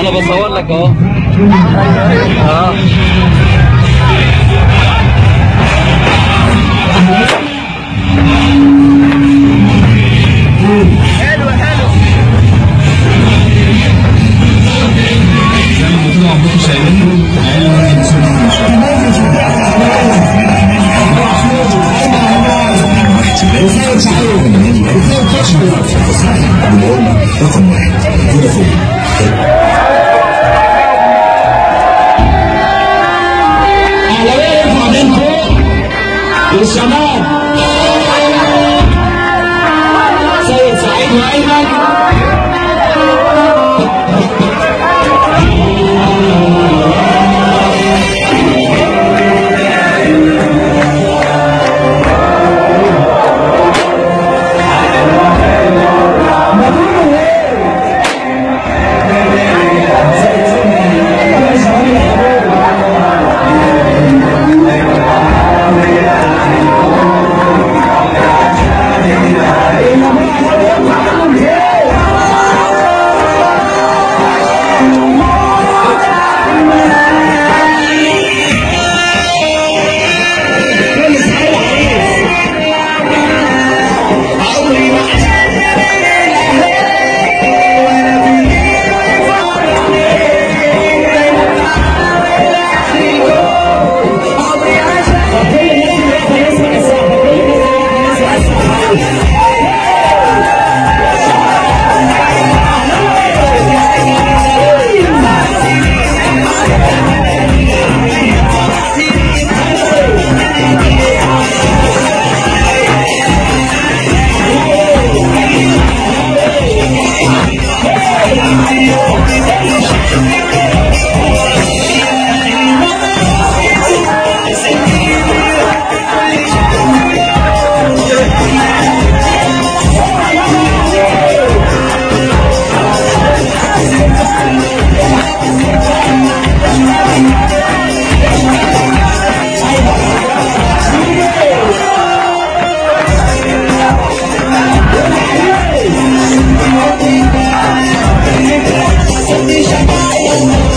أنا بصور لك أهو. آه. رقم واحد فودافون اهلاويه يرفع ايدين فوق والشباب Oh,